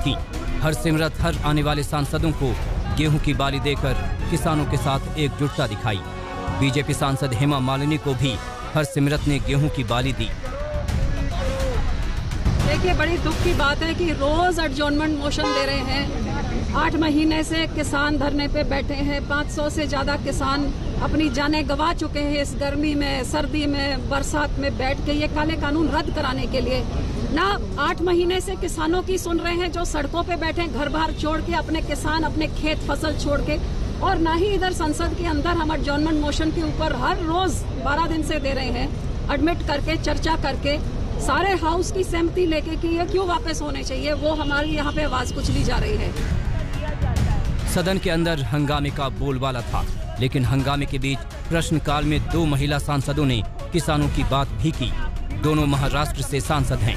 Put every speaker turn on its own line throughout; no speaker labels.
थी। हरसिमरत हर आने वाले सांसदों को गेहूँ की बाली देकर किसानों के साथ एकजुटता दिखाई। बीजेपी सांसद हेमा मालिनी को भी हर सिमरत ने गेहूँ की बाली दी।
देखिए, बड़ी दुख की बात है कि रोज एडजॉर्नमेंट मोशन दे रहे हैं। आठ महीने से किसान धरने पे बैठे हैं। 500 से ज़्यादा किसान अपनी जानें गंवा चुके हैं इस गर्मी में, सर्दी में, बरसात में बैठ के ये काले कानून रद्द कराने के लिए। ना आठ महीने से किसानों की सुन रहे हैं जो सड़कों पे बैठे घर बार छोड़ के अपने किसान, अपने खेत, फ़सल छोड़ के। और ना ही इधर संसद के अंदर हम एडजॉर्नमेंट मोशन के ऊपर हर रोज बारह दिन से दे रहे हैं। एडमिट करके, चर्चा करके सारे हाउस की सहमति लेके कि ये क्यों वापस होने चाहिए, वो हमारी यहाँ पे आवाज़ कुचली जा रही है।
सदन के अंदर हंगामे का बोलबाला था, लेकिन हंगामे के बीच प्रश्नकाल में दो महिला सांसदों ने किसानों की बात भी की। दोनों महाराष्ट्र से सांसद हैं।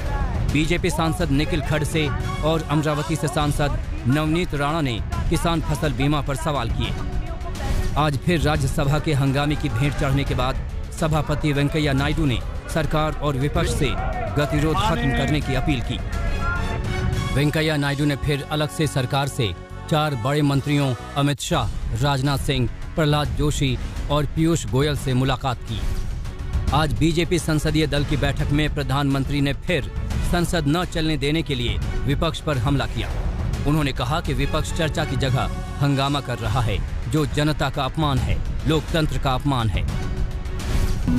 बीजेपी सांसद निखिल खड़ से और अमरावती से सांसद नवनीत राणा ने किसान फ़सल बीमा पर सवाल किए। आज फिर राज्यसभा के हंगामे की भेंट चढ़ने के बाद सभापति वेंकैया नायडू ने सरकार और विपक्ष से गतिरोध खत्म करने की अपील की। वेंकैया नायडू ने फिर अलग से सरकार से चार बड़े मंत्रियों अमित शाह राजनाथ सिंह प्रहलाद जोशी और पीयूष गोयल से मुलाकात की। आज बीजेपी संसदीय दल की बैठक में प्रधानमंत्री ने फिर संसद न चलने देने के लिए विपक्ष पर हमला किया। उन्होंने कहा कि विपक्ष चर्चा की जगह हंगामा कर रहा है जो जनता का अपमान है लोकतंत्र का अपमान है।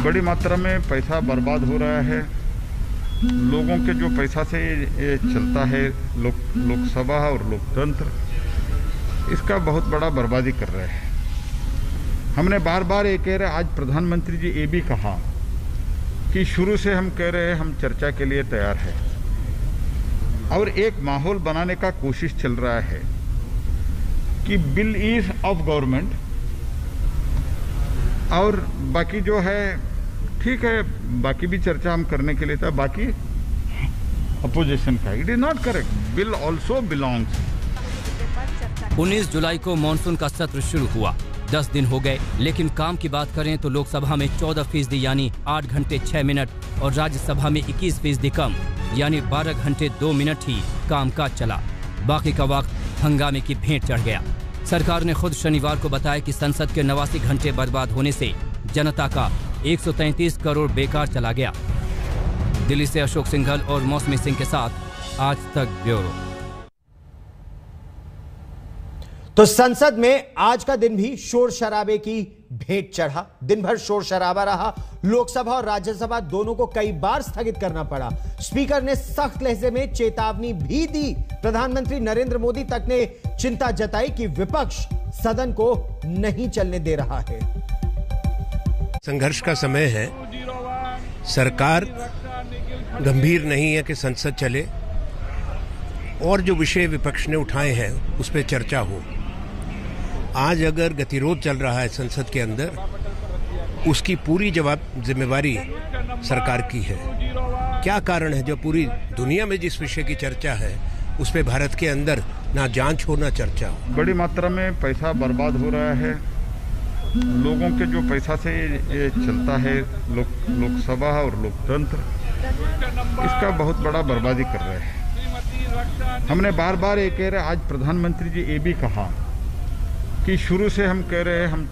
बड़ी मात्रा में पैसा बर्बाद हो रहा है। लोगों के जो पैसा से चलता है, लोक, लोकसभा और लोकतंत्र, इसका बहुत बड़ा बर्बादी कर रहे हैं। हमने बार बार ये कह रहे, आज प्रधानमंत्री जी ये भी कहा कि शुरू से हम कह रहे हैं, हम चर्चा के लिए तैयार है। और एक माहौल बनाने का कोशिश चल रहा है कि बिल इज़ ऑफ़ गवर्नमेंट और बाकी जो है ठीक है, बाकी भी चर्चा हम करने के लिए था, बाकी अपोजिशन का। It is not correct bill also belongs
19 जुलाई को मानसून का सत्र शुरू हुआ। 10 दिन हो गए, लेकिन काम की बात करें तो लोकसभा में 14 फ़ीसदी यानी 8 घंटे 6 मिनट और राज्यसभा में 21 फ़ीसदी कम, यानी 12 घंटे 2 मिनट ही कामकाज चला। बाकी का वक्त हंगामे की भेंट चढ़ गया। सरकार ने खुद शनिवार को बताया कि संसद के नवासी घंटे बर्बाद होने से जनता का 133 करोड़ बेकार चला गया। दिल्ली से अशोक सिंघल और मौसमी सिंह के साथ आज तक ब्यूरो।
तो संसद में आज का दिन भी शोर शराबे की भेंट चढ़ा। दिन भर शोर शराबा रहा। लोकसभा और राज्यसभा दोनों को कई बार स्थगित करना पड़ा। स्पीकर ने सख्त लहजे में चेतावनी भी दी। प्रधानमंत्री नरेंद्र मोदी तक ने चिंता जताई कि विपक्ष सदन को नहीं चलने दे रहा है।
संघर्ष का समय है। सरकार गंभीर नहीं है कि संसद चले। और जो विषय विपक्ष ने उठाए हैं, उस पर चर्चा हो। आज अगर गतिरोध चल रहा है संसद के अंदर, उसकी पूरी जवाब, जिम्मेवारी सरकार की है। क्या कारण है जो पूरी दुनिया में जिस विषय की चर्चा है, उस पर भारत के अंदर ना जाँच हो, ना चर्चा हो?
बड़ी मात्रा में पैसा बर्बाद हो रहा है। लोगों के जो पैसा से ये चलता है, लोक, लोकसभा और लोकतंत्र, इसका बहुत बड़ा बर्बादी कर रहे हैं। हमने बार बार ये कह रहे आज प्रधानमंत्री जी ये भी कहा कि शुरू से हम कह रहे हैं, हम